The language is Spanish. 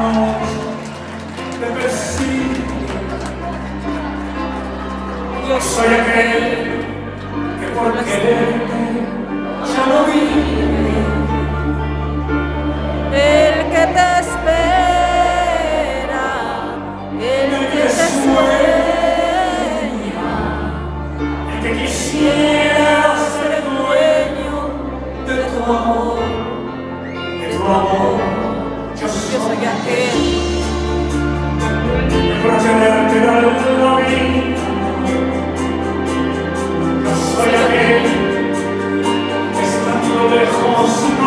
manos te persiguen. Yo soy aquel que por quererte ya no vive. El que te espera, el que te sueña, El que quisiera ser dueño de tu amor, de tu amor. Yo yo soy soy aquel. que por tenerte da la vida. Yo soy aquel que estando lejos